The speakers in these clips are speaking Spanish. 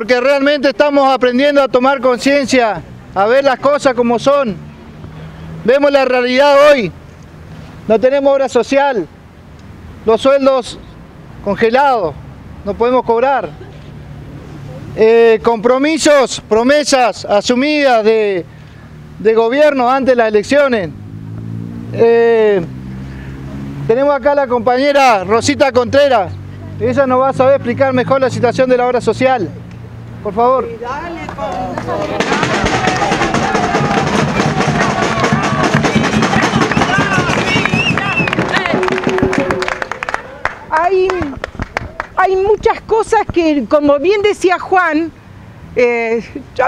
porque realmente estamos aprendiendo a tomar conciencia, a ver las cosas como son. Vemos la realidad hoy, no tenemos obra social, los sueldos congelados, no podemos cobrar. Eh, compromisos, promesas asumidas de, gobierno antes de las elecciones. Eh, tenemos acá a la compañera Rosita Contreras, ella nos va a saber explicar mejor la situación de la obra social. Por favor. Hay, hay muchas cosas que, como bien decía Juan, eh,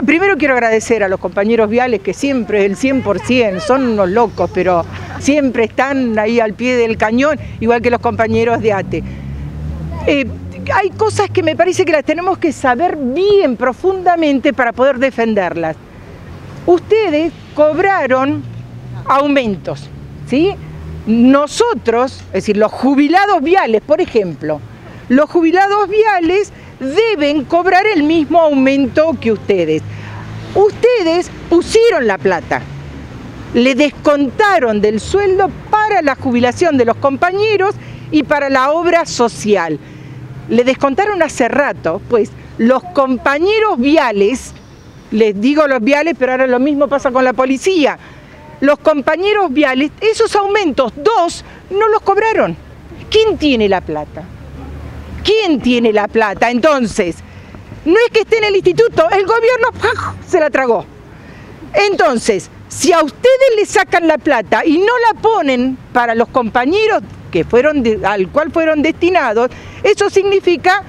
primero quiero agradecer a los compañeros viales que siempre, el 100%, son unos locos, pero siempre están ahí al pie del cañón, igual que los compañeros de ATE. Eh, hay cosas que me parece que las tenemos que saber bien profundamente para poder defenderlas. Ustedes cobraron aumentos, ¿sí? Nosotros, es decir, los jubilados viales, por ejemplo, los jubilados viales deben cobrar el mismo aumento que ustedes. Ustedes pusieron la plata, le descontaron del sueldo para la jubilación de los compañeros y para la obra social le descontaron hace rato, pues los compañeros viales, les digo los viales, pero ahora lo mismo pasa con la policía, los compañeros viales, esos aumentos, dos, no los cobraron. ¿Quién tiene la plata? ¿Quién tiene la plata? Entonces, no es que esté en el instituto, el gobierno se la tragó. Entonces, si a ustedes le sacan la plata y no la ponen para los compañeros que fueron al cual fueron destinados, eso significa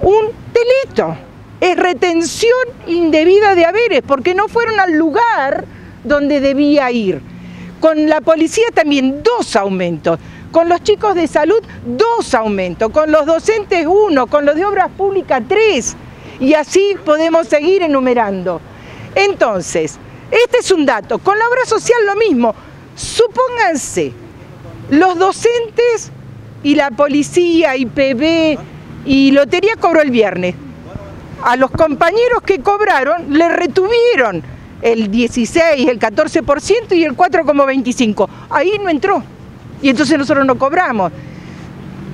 un delito. Es retención indebida de haberes, porque no fueron al lugar donde debía ir. Con la policía también dos aumentos. Con los chicos de salud, dos aumentos. Con los docentes, uno. Con los de obras públicas, tres. Y así podemos seguir enumerando. Entonces, este es un dato. Con la obra social lo mismo. Supónganse los docentes y la policía, y PB y lotería cobró el viernes. A los compañeros que cobraron le retuvieron el 16, el 14% y el 4,25%. Ahí no entró. Y entonces nosotros no cobramos.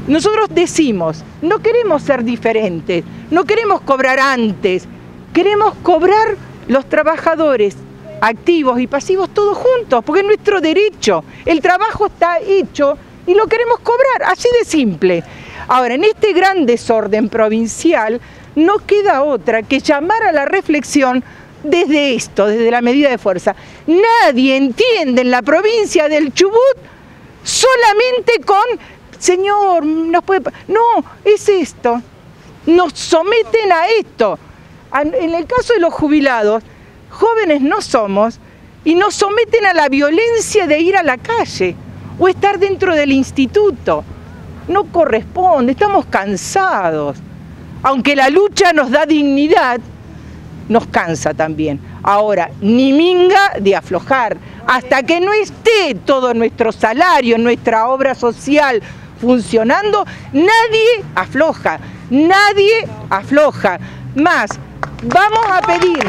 Nosotros decimos, no queremos ser diferentes, no queremos cobrar antes, queremos cobrar los trabajadores activos y pasivos todos juntos, porque es nuestro derecho. El trabajo está hecho y lo queremos cobrar, así de simple. Ahora, en este gran desorden provincial, no queda otra que llamar a la reflexión desde esto, desde la medida de fuerza. Nadie entiende en la provincia del Chubut solamente con, Señor, nos puede... No, es esto. Nos someten a esto. En el caso de los jubilados, jóvenes no somos y nos someten a la violencia de ir a la calle o estar dentro del instituto. No corresponde, estamos cansados. Aunque la lucha nos da dignidad, nos cansa también. Ahora, ni minga de aflojar. Hasta que no esté todo nuestro salario, nuestra obra social funcionando, nadie afloja, nadie afloja. Más, vamos a pedir